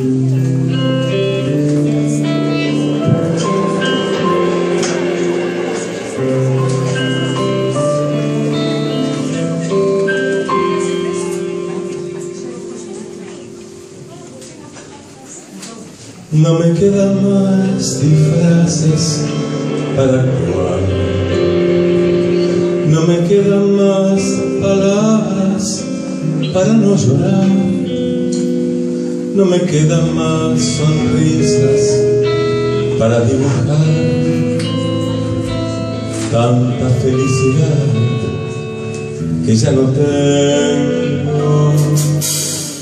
No me quedan más disfraces para actuar. No me quedan más palabras para no llorar. No me quedan más sonrisas para dibujar. Tanta felicidad que ya no tengo.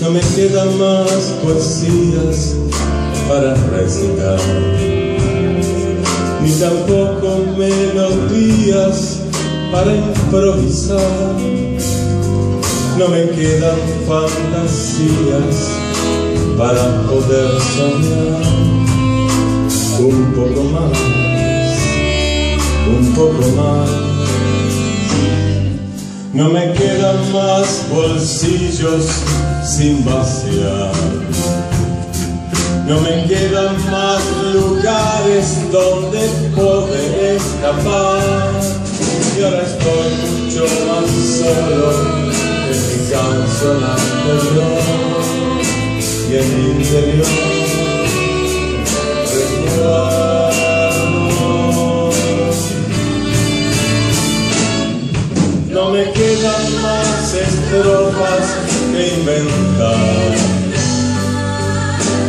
No me quedan más poesías para recitar, ni tampoco melodías para improvisar. No me quedan fantasías para poder soñar un poco más, un poco más. No me quedan más bolsillos sin vaciar no me quedan más lugares donde poder escapar Y ahora estoy mucho más solo en mi canción anterior Y en mi interior. No me quedan más estrofas que inventar.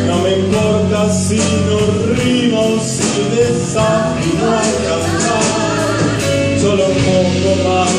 No me importa si no rimo, si desafino al cantar, solo un poco más